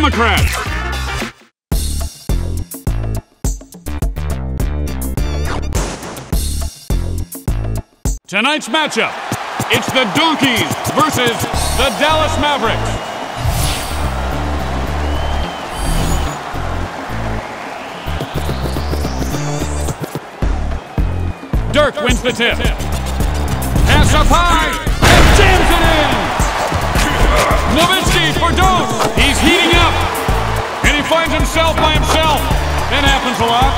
Democrats. Tonight's matchup, it's the Donkeys versus the Dallas Mavericks. Dirk wins the tip. Pass up high and jams it in. Himself by himself. That happens a lot.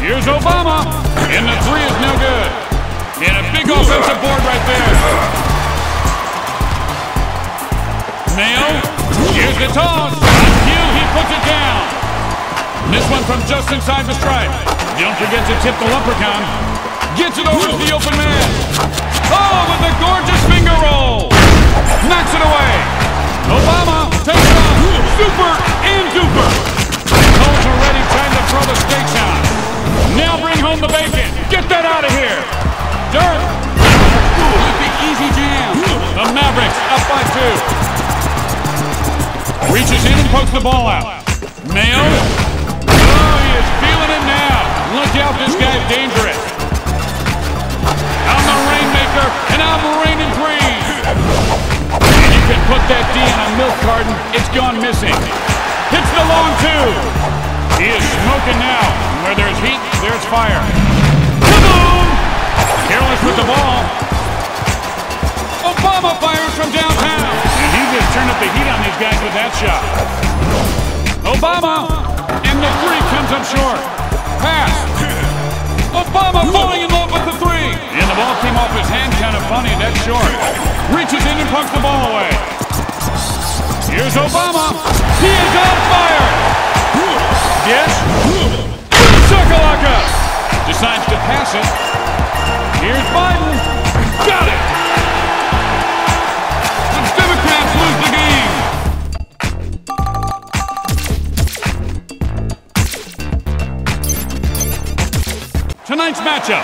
Here's Obama. And the three is no good. And a big offensive board right there. Mayo. Here's the toss. Cue, he puts it down. This one from just inside the stripe. Don't forget to tip the leprechaun. Gets it over to the open man. Oh, with a gorgeous finger roll. Knocks it away. Obama takes off. Super and duper. Coach already trying to throw the stakes out. Now bring home the bacon. Get that out of here. Dirk. With the easy jam. The Mavericks up by two. Reaches in and pokes the ball out. Mayo. Oh, he is feeling it now. Look out, this guy's dangerous. I'm the rainmaker, and I'm raining threes. And you can put that D milk carton. It's gone missing. Hits the long two. He is smoking now. Where there's heat, there's fire. Kaboom! Careless with the ball. Obama fires from downtown. And he just turned up the heat on these guys with that shot. Obama! And the three comes up short. Pass. Obama falling in love with the three. And the ball came off his hand kind of funny. That's short. Reaches in and pokes the ball away. Here's Obama. He is on fire. Yes. Shakalaka. Decides to pass it. Here's Biden. Got it. The Democrats lose the game. Tonight's matchup,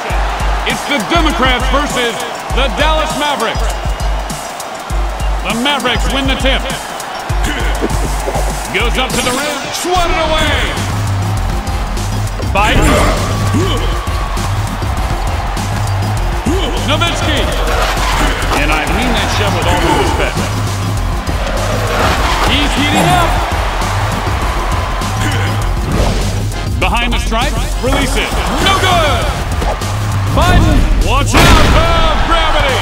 it's the Democrats versus the Dallas Mavericks. The Mavericks win the tip. Goes up to the rim, swatted away. Biden. Nowitzki. And I mean that shove with all due respect. He's heating up. Behind the stripe, release it. No good! Biden, watch out! Oh, gravity!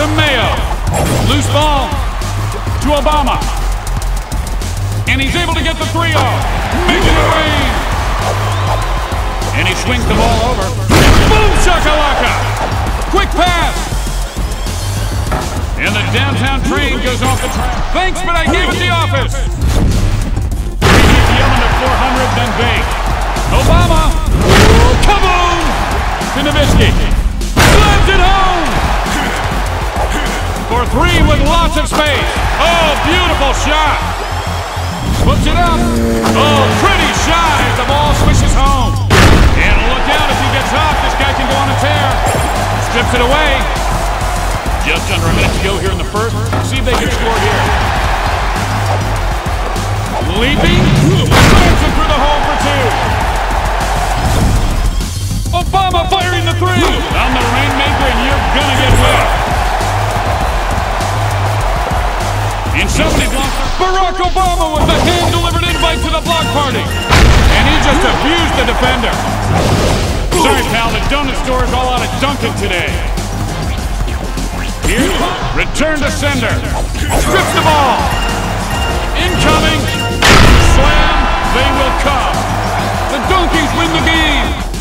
To Mayo. Loose ball to Obama. And he's able to get the three off. Making it rain. And he swings the ball over. Boom shakalaka! Quick pass! And the downtown train goes off the track. Thanks, but I gave it the office. Yelling at 400, then big. Obama. Kaboom! To Nowitzki. Slams it home! For three with lots of space. Oh, beautiful shot. Up. Oh, pretty as the ball swishes home. And look out if he gets hot. This guy can go on a tear. Strips it away. Just under a minute to go here in the first. See if they can score here. Leaping. Slams it through the hole for two. Obama firing the three. I'm the rainmaker and you're gonna get wet. Somebody blocked Barack Obama with the hand-delivered invite to the block party. And he just abused the defender. Sorry, pal, the donut store is all out of Dunkin' today. Here, return to sender. Strips the ball. Incoming. Slam. They will come. The Donkeys win the game.